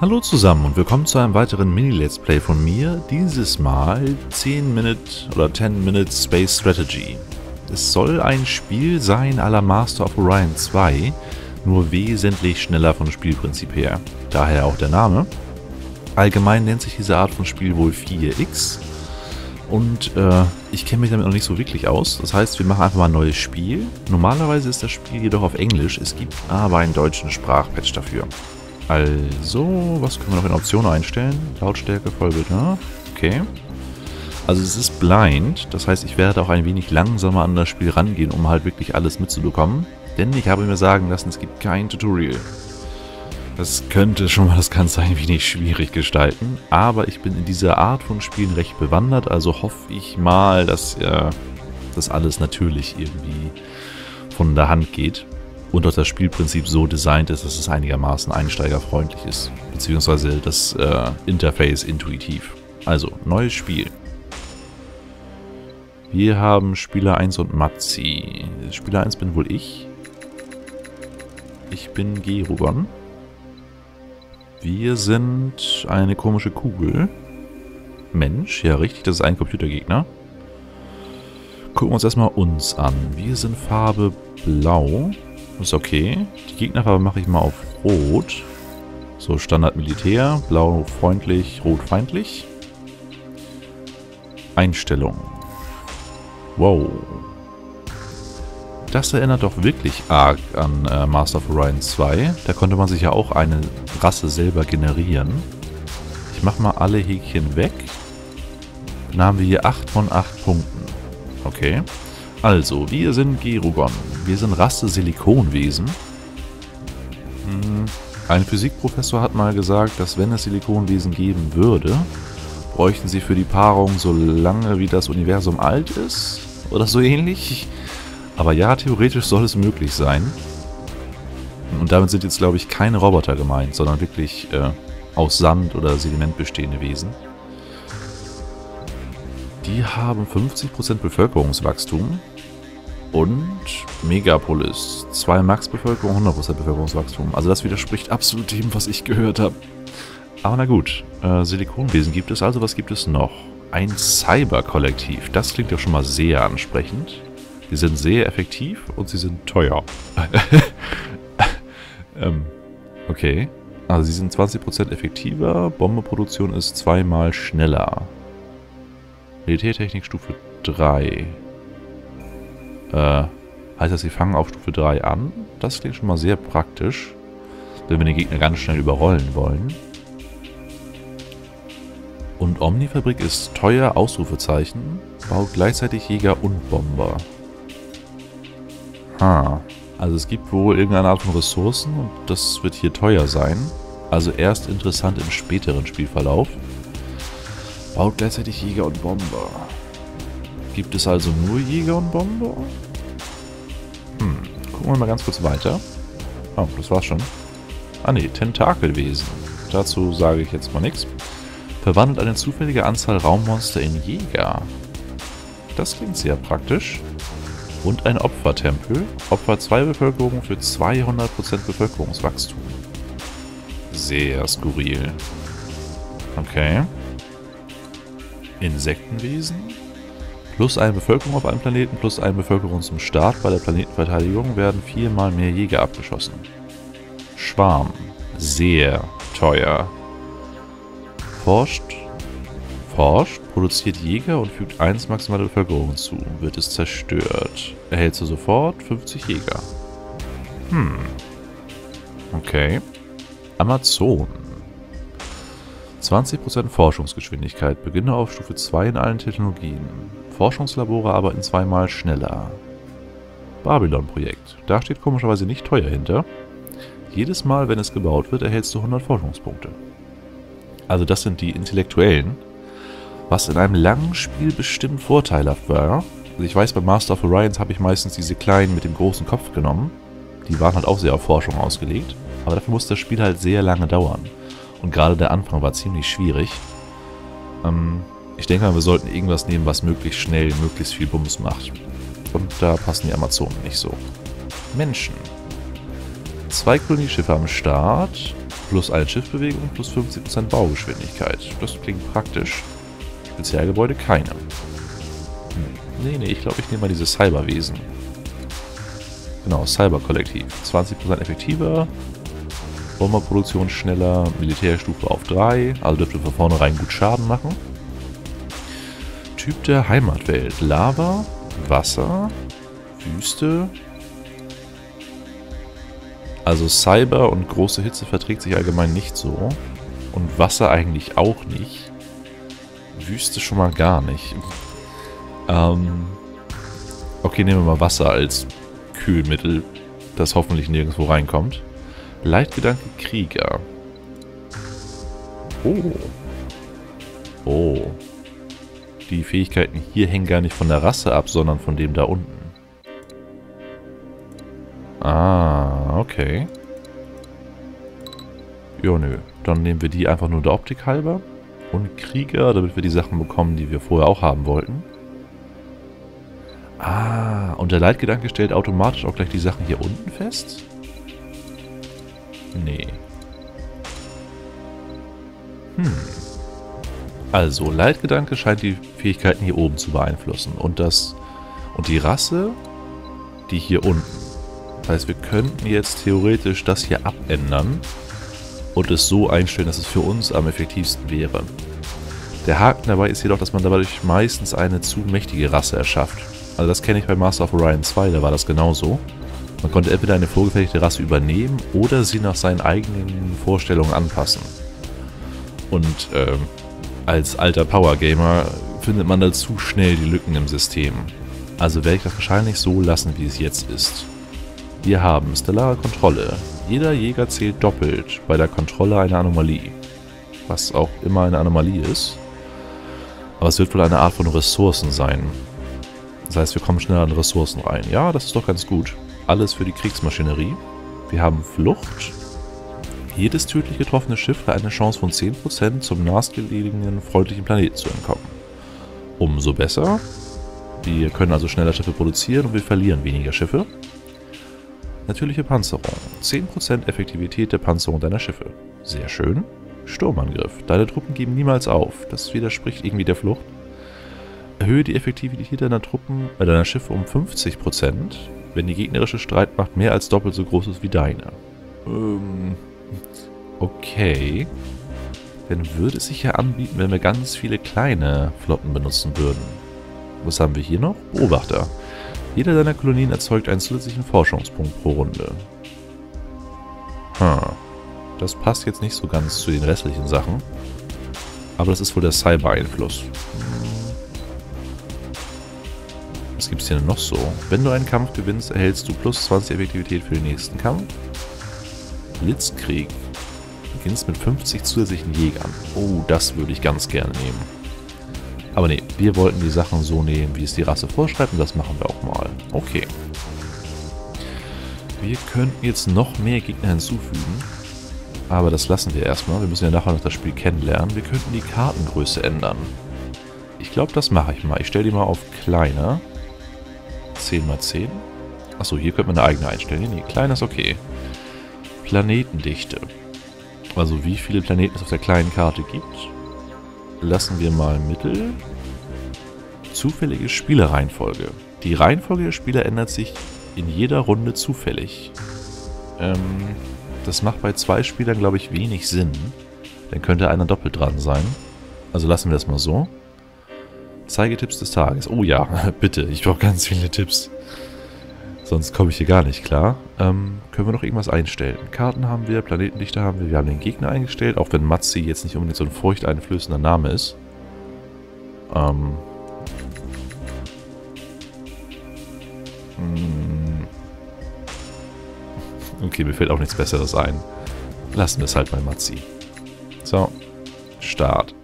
Hallo zusammen und willkommen zu einem weiteren Mini-Let's Play von mir. Dieses Mal 10 Minute oder 10 Minutes Space Strategy. Es soll ein Spiel sein à la Master of Orion 2, nur wesentlich schneller vom Spielprinzip her. Daher auch der Name. Allgemein nennt sich diese Art von Spiel wohl 4X. Und äh, ich kenne mich damit noch nicht so wirklich aus. Das heißt, wir machen einfach mal ein neues Spiel. Normalerweise ist das Spiel jedoch auf Englisch. Es gibt aber einen deutschen Sprachpatch dafür. Also, was können wir noch in Optionen einstellen? Lautstärke, Vollbild, ne? Okay. Also es ist blind, das heißt, ich werde auch ein wenig langsamer an das Spiel rangehen, um halt wirklich alles mitzubekommen. Denn ich habe mir sagen lassen, es gibt kein Tutorial. Das könnte schon mal das Ganze ein wenig schwierig gestalten, aber ich bin in dieser Art von Spielen recht bewandert, also hoffe ich mal, dass äh, das alles natürlich irgendwie von der Hand geht und auch das Spielprinzip so designt ist, dass es einigermaßen einsteigerfreundlich ist, beziehungsweise das äh, Interface intuitiv. Also, neues Spiel. Wir haben Spieler 1 und Matzi. Spieler 1 bin wohl ich. Ich bin Gerugon. Wir sind eine komische Kugel. Mensch, ja richtig, das ist ein Computergegner. Gucken wir uns erstmal uns an. Wir sind Farbe Blau. Ist okay. Die Gegnerfarbe mache ich mal auf Rot. So, Standard Militär. Blau freundlich, Rot feindlich. Einstellung. Wow. Das erinnert doch wirklich arg an äh, Master of Orion 2. Da konnte man sich ja auch eine Rasse selber generieren. Ich mache mal alle Häkchen weg. Dann haben wir hier 8 von 8 Punkten. Okay. Also, wir sind Gerugon. Wir sind Rasse Silikonwesen. Hm, ein Physikprofessor hat mal gesagt, dass wenn es Silikonwesen geben würde, bräuchten sie für die Paarung so lange wie das Universum alt ist. Oder so ähnlich. Aber ja, theoretisch soll es möglich sein. Und damit sind jetzt, glaube ich, keine Roboter gemeint, sondern wirklich äh, aus Sand oder Sediment bestehende Wesen. Die haben 50% Bevölkerungswachstum und Megapolis. 2 Max-Bevölkerung, 100% Bevölkerungswachstum. Also das widerspricht absolut dem, was ich gehört habe. Aber na gut, äh, Silikonwesen gibt es also. Was gibt es noch? Ein Cyber-Kollektiv. Das klingt ja schon mal sehr ansprechend. Die sind sehr effektiv und sie sind teuer. ähm, okay. Also sie sind 20% effektiver. Bombenproduktion ist zweimal schneller. Militärtechnik Stufe 3. Äh, heißt das, sie fangen auf Stufe 3 an? Das klingt schon mal sehr praktisch, wenn wir den Gegner ganz schnell überrollen wollen. Und Omnifabrik ist teuer, Ausrufezeichen, baut gleichzeitig Jäger und Bomber. Ha, also es gibt wohl irgendeine Art von Ressourcen und das wird hier teuer sein. Also erst interessant im späteren Spielverlauf. Baut gleichzeitig Jäger und Bomber. Gibt es also nur Jäger und Bomber? Hm, gucken wir mal ganz kurz weiter. Oh, das war's schon. Ah ne, Tentakelwesen. Dazu sage ich jetzt mal nichts. Verwandelt eine zufällige Anzahl Raummonster in Jäger. Das klingt sehr praktisch. Und ein Opfertempel. Opfer 2 Bevölkerung für 200% Bevölkerungswachstum. Sehr skurril. Okay. Insektenwesen. Plus eine Bevölkerung auf einem Planeten plus eine Bevölkerung zum Start bei der Planetenverteidigung werden viermal mehr Jäger abgeschossen. Schwarm. Sehr teuer. Forscht. Forscht, produziert Jäger und fügt 1 maximale Bevölkerung zu. Wird es zerstört. Erhältst du sofort 50 Jäger. Hm. Okay. Amazon. 20% Forschungsgeschwindigkeit. Beginne auf Stufe 2 in allen Technologien. Forschungslabore arbeiten zweimal schneller. Babylon-Projekt. Da steht komischerweise nicht teuer hinter. Jedes Mal, wenn es gebaut wird, erhältst du 100 Forschungspunkte. Also das sind die Intellektuellen. Was in einem langen Spiel bestimmt vorteilhaft war. Also ich weiß, bei Master of Orions habe ich meistens diese kleinen mit dem großen Kopf genommen. Die waren halt auch sehr auf Forschung ausgelegt. Aber dafür muss das Spiel halt sehr lange dauern. Und gerade der Anfang war ziemlich schwierig. Ähm, ich denke mal, wir sollten irgendwas nehmen, was möglichst schnell, möglichst viel Bums macht. Und da passen die Amazonen nicht so. Menschen. zwei Kolonieschiffe am Start, plus eine Schiffsbewegung, plus 50% Baugeschwindigkeit. Das klingt praktisch. Spezialgebäude keine. Hm. Nee, nee, ich glaube, ich nehme mal diese Cyberwesen. Genau, Cyber-Kollektiv. 20% effektiver, Bomberproduktion schneller, Militärstufe auf 3, also dürfte von vornherein gut Schaden machen. Typ der Heimatwelt. Lava, Wasser, Wüste. Also Cyber und große Hitze verträgt sich allgemein nicht so. Und Wasser eigentlich auch nicht. Wüste schon mal gar nicht. Ähm okay, nehmen wir mal Wasser als Kühlmittel, das hoffentlich nirgendwo reinkommt. Leitgedanke Krieger. Oh. Oh. Die Fähigkeiten hier hängen gar nicht von der Rasse ab, sondern von dem da unten. Ah, okay. Jo, nö. Dann nehmen wir die einfach nur der Optik halber. Und Krieger, damit wir die Sachen bekommen, die wir vorher auch haben wollten. Ah, und der Leitgedanke stellt automatisch auch gleich die Sachen hier unten fest? Nee. Hm. Also, Leitgedanke scheint die Fähigkeiten hier oben zu beeinflussen. Und das. Und die Rasse, die hier unten. Das heißt, wir könnten jetzt theoretisch das hier abändern und es so einstellen, dass es für uns am effektivsten wäre. Der Haken dabei ist jedoch, dass man dadurch meistens eine zu mächtige Rasse erschafft. Also das kenne ich bei Master of Orion 2, da war das genauso. Man konnte entweder eine vorgefertigte Rasse übernehmen oder sie nach seinen eigenen Vorstellungen anpassen. Und ähm, als alter Power Gamer findet man da zu schnell die Lücken im System. Also werde ich das wahrscheinlich so lassen, wie es jetzt ist. Wir haben stellare Kontrolle. Jeder Jäger zählt doppelt bei der Kontrolle einer Anomalie. Was auch immer eine Anomalie ist. Aber es wird wohl eine Art von Ressourcen sein. Das heißt, wir kommen schneller an Ressourcen rein. Ja, das ist doch ganz gut. Alles für die Kriegsmaschinerie. Wir haben Flucht. Jedes tödlich getroffene Schiff hat eine Chance von 10% zum nahegelegenen freundlichen Planeten zu entkommen. Umso besser. Wir können also schneller Schiffe produzieren und wir verlieren weniger Schiffe. Natürliche Panzerung. 10% Effektivität der Panzerung deiner Schiffe. Sehr schön. Sturmangriff. Deine Truppen geben niemals auf. Das widerspricht irgendwie der Flucht. Erhöhe die Effektivität deiner Truppen, äh, deiner Schiffe um 50% wenn die gegnerische Streitmacht mehr als doppelt so groß ist wie deine. Ähm, okay. Dann würde es sich ja anbieten, wenn wir ganz viele kleine Flotten benutzen würden. Was haben wir hier noch? Beobachter. Jeder deiner Kolonien erzeugt einen zusätzlichen Forschungspunkt pro Runde. Hm. Das passt jetzt nicht so ganz zu den restlichen Sachen. Aber das ist wohl der Cyber-Einfluss. Was gibt es hier noch so? Wenn du einen Kampf gewinnst, erhältst du plus 20 Effektivität für den nächsten Kampf. Blitzkrieg. Beginnst mit 50 zusätzlichen Jägern. Oh, das würde ich ganz gerne nehmen. Aber nee, wir wollten die Sachen so nehmen, wie es die Rasse vorschreibt und das machen wir auch mal. Okay. Wir könnten jetzt noch mehr Gegner hinzufügen. Aber das lassen wir erstmal. Wir müssen ja nachher noch das Spiel kennenlernen. Wir könnten die Kartengröße ändern. Ich glaube, das mache ich mal. Ich stelle die mal auf kleiner. 10 mal 10. Achso, hier könnte man eine eigene einstellen. Nee, klein ist okay. Planetendichte. Also wie viele Planeten es auf der kleinen Karte gibt. Lassen wir mal Mittel. Zufällige Spielereihenfolge. Die Reihenfolge der Spieler ändert sich in jeder Runde zufällig. Ähm, das macht bei zwei Spielern, glaube ich, wenig Sinn. Dann könnte einer doppelt dran sein. Also lassen wir das mal so. Zeigetipps des Tages. Oh ja, bitte, ich brauche ganz viele Tipps. Sonst komme ich hier gar nicht klar. Ähm, können wir noch irgendwas einstellen? Karten haben wir, Planetendichte haben wir, wir haben den Gegner eingestellt, auch wenn Matzi jetzt nicht unbedingt so ein furchteinflößender Name ist. Ähm. Hm. Okay, mir fällt auch nichts Besseres ein. Lassen wir es halt bei Matzi. So, Start.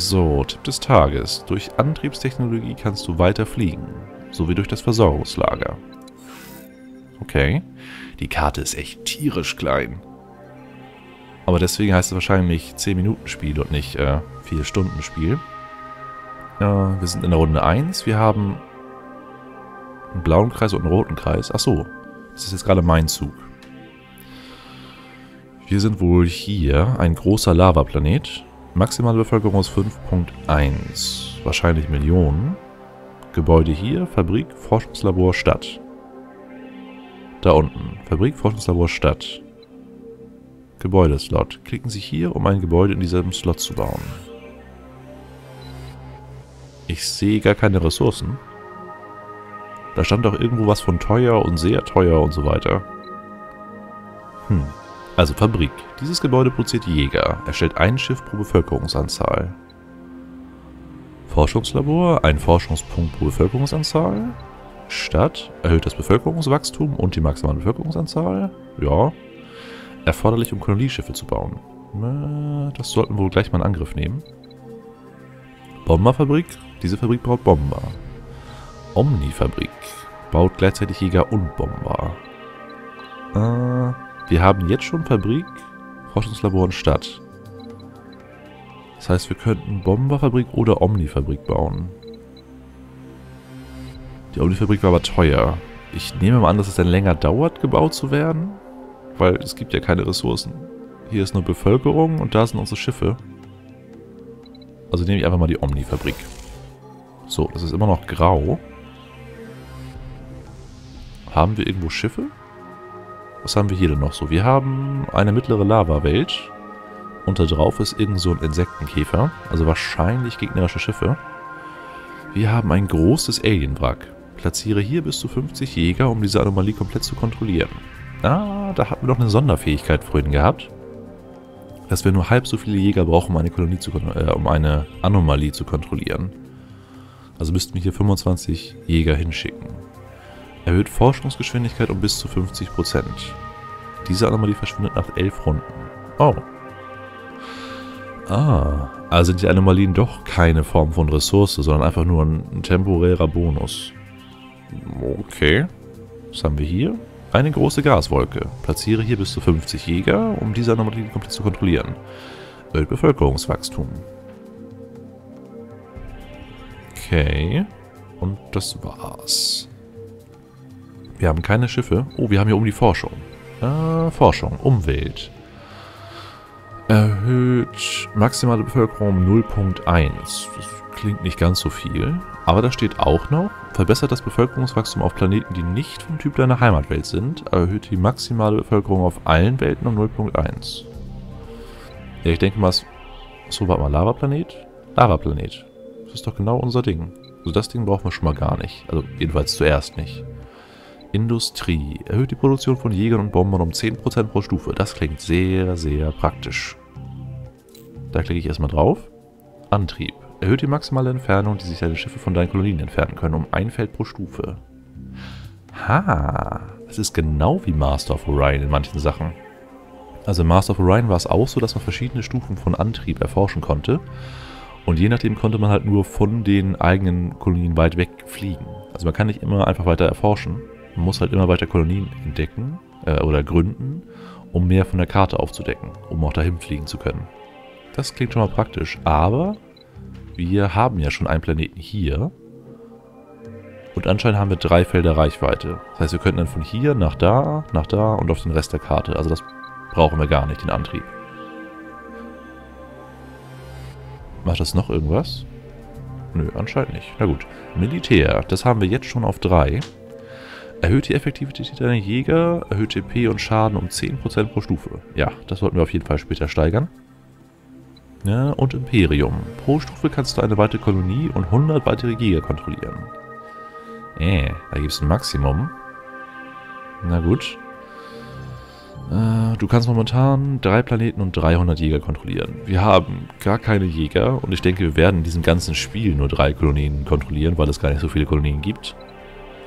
So, Tipp des Tages. Durch Antriebstechnologie kannst du weiter fliegen, sowie durch das Versorgungslager. Okay. Die Karte ist echt tierisch klein. Aber deswegen heißt es wahrscheinlich 10 Minuten Spiel und nicht äh, 4 Stunden Spiel. Äh, wir sind in der Runde 1. Wir haben einen blauen Kreis und einen roten Kreis. Achso, Das ist jetzt gerade mein Zug. Wir sind wohl hier ein großer Lavaplanet. Maximale Bevölkerung ist 5.1. Wahrscheinlich Millionen. Gebäude hier, Fabrik, Forschungslabor, Stadt. Da unten. Fabrik, Forschungslabor, Stadt. Gebäudeslot. Klicken Sie hier, um ein Gebäude in diesem Slot zu bauen. Ich sehe gar keine Ressourcen. Da stand doch irgendwo was von teuer und sehr teuer und so weiter. Hm. Also Fabrik. Dieses Gebäude produziert Jäger. Erstellt ein Schiff pro Bevölkerungsanzahl. Forschungslabor. Ein Forschungspunkt pro Bevölkerungsanzahl. Stadt. Erhöht das Bevölkerungswachstum und die maximale Bevölkerungsanzahl. Ja. Erforderlich, um Kolonieschiffe zu bauen. Das sollten wir wohl gleich mal in Angriff nehmen. Bomberfabrik. Diese Fabrik baut Bomber. Omni-Fabrik. Baut gleichzeitig Jäger und Bomber. Äh, wir haben jetzt schon Fabrik, Forschungslabor und Stadt. Das heißt, wir könnten Bomberfabrik oder Omni-Fabrik bauen. Die Omni-Fabrik war aber teuer. Ich nehme mal an, dass es dann länger dauert, gebaut zu werden. Weil es gibt ja keine Ressourcen. Hier ist nur Bevölkerung und da sind unsere Schiffe. Also nehme ich einfach mal die Omni-Fabrik. So, das ist immer noch grau. Haben wir irgendwo Schiffe? Was haben wir hier denn noch so? Wir haben eine mittlere Lava-Welt. Und da drauf ist irgend so ein Insektenkäfer. Also wahrscheinlich gegnerische Schiffe. Wir haben ein großes Alien-Wrack. Platziere hier bis zu 50 Jäger, um diese Anomalie komplett zu kontrollieren. Ah, da hatten wir noch eine Sonderfähigkeit vorhin gehabt. Dass wir nur halb so viele Jäger brauchen, um eine, Kolonie zu, äh, um eine Anomalie zu kontrollieren. Also müssten wir hier 25 Jäger hinschicken. Erhöht Forschungsgeschwindigkeit um bis zu 50%. Diese Anomalie verschwindet nach 11 Runden. Oh. Ah, also sind die Anomalien doch keine Form von Ressource, sondern einfach nur ein, temporärer Bonus. Okay. Was haben wir hier? Eine große Gaswolke. Platziere hier bis zu 50 Jäger, um diese Anomalie komplett zu kontrollieren. Erhöht Bevölkerungswachstum. Okay. Und das war's. Wir haben keine Schiffe. Oh, wir haben hier um die Forschung. Äh, Forschung. Umwelt. Erhöht maximale Bevölkerung um 0.1. Das klingt nicht ganz so viel. Aber da steht auch noch, verbessert das Bevölkerungswachstum auf Planeten, die nicht vom Typ deiner Heimatwelt sind, erhöht die maximale Bevölkerung auf allen Welten um 0.1. Ja, ich denke mal, so warte mal, Lavaplanet? Lavaplanet. Das ist doch genau unser Ding. Also das Ding brauchen wir schon mal gar nicht. Also jedenfalls zuerst nicht. Industrie. Erhöht die Produktion von Jägern und Bombern um 10% pro Stufe. Das klingt sehr, sehr praktisch. Da klicke ich erstmal drauf. Antrieb. Erhöht die maximale Entfernung, die sich deine Schiffe von deinen Kolonien entfernen können, um ein Feld pro Stufe. Ha, das ist genau wie Master of Orion in manchen Sachen. Also in Master of Orion war es auch so, dass man verschiedene Stufen von Antrieb erforschen konnte. Und je nachdem konnte man halt nur von den eigenen Kolonien weit weg fliegen. Also man kann nicht immer einfach weiter erforschen. Man muss halt immer weiter Kolonien entdecken äh, oder gründen, um mehr von der Karte aufzudecken, um auch dahin fliegen zu können. Das klingt schon mal praktisch, aber wir haben ja schon einen Planeten hier. Und anscheinend haben wir drei Felder Reichweite. Das heißt, wir könnten dann von hier nach da, nach da und auf den Rest der Karte. Also das brauchen wir gar nicht, den Antrieb. Macht das noch irgendwas? Nö, anscheinend nicht. Na gut. Militär, das haben wir jetzt schon auf 3. Erhöht die Effektivität deiner Jäger, erhöht TP und Schaden um 10% pro Stufe. Ja, das sollten wir auf jeden Fall später steigern. Ja, und Imperium. Pro Stufe kannst du eine weitere Kolonie und 100 weitere Jäger kontrollieren. Äh, da gibt es ein Maximum. Na gut. Äh, du kannst momentan drei Planeten und 300 Jäger kontrollieren. Wir haben gar keine Jäger und ich denke, wir werden in diesem ganzen Spiel nur drei Kolonien kontrollieren, weil es gar nicht so viele Kolonien gibt.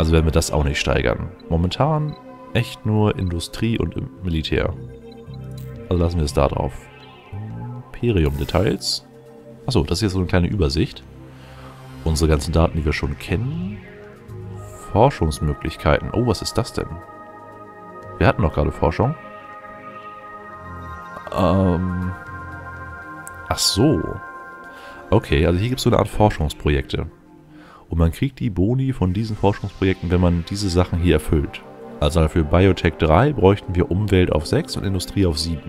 Also werden wir das auch nicht steigern. Momentan echt nur Industrie und Militär. Also lassen wir es da drauf. Imperium-Details. Achso, das ist jetzt so eine kleine Übersicht. Unsere ganzen Daten, die wir schon kennen. Forschungsmöglichkeiten. Oh, was ist das denn? Wir hatten doch gerade Forschung. Ähm. Ach so. Okay, also hier gibt es so eine Art Forschungsprojekte. Und man kriegt die Boni von diesen Forschungsprojekten, wenn man diese Sachen hier erfüllt. Also für Biotech 3 bräuchten wir Umwelt auf 6 und Industrie auf 7.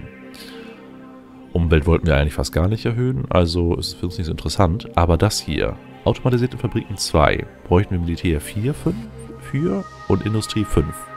Umwelt wollten wir eigentlich fast gar nicht erhöhen, also ist es für uns nicht so interessant. Aber das hier, automatisierte Fabriken 2, bräuchten wir Militär 4, 5 für und Industrie 5.